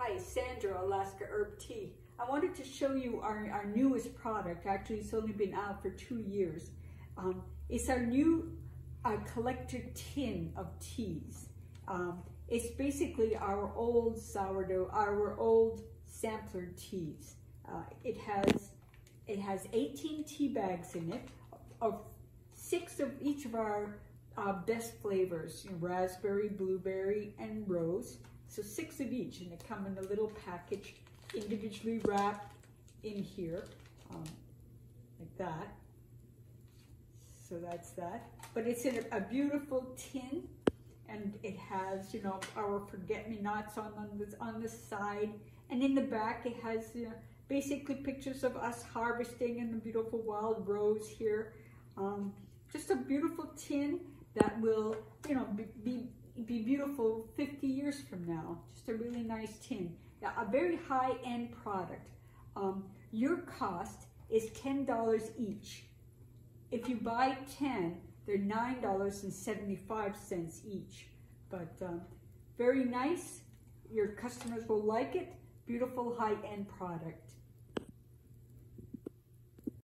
Hi, Sandra, Alaska Herb Tea. I wanted to show you our, our newest product. Actually, it's only been out for two years. Um, it's our new uh, collector tin of teas. Um, it's basically our old sourdough, our old sampler teas. Uh, it has it has 18 tea bags in it, of six of each of our uh, best flavors, you know, raspberry, blueberry, and rose. So six of each, and they come in a little package, individually wrapped in here, um, like that. So that's that. But it's in a, a, beautiful tin, and it has, you know, our forget-me-nots on, on, on the side. And in the back, it has you know, basically pictures of us harvesting in the beautiful wild rose here. Um, just a beautiful tin that will, you know, be, be be beautiful 50 years from now. Just a really nice tin. A very high-end product. Um, your cost is $10 each. If you buy 10, they're $9.75 each. But um, very nice. Your customers will like it. Beautiful high-end product.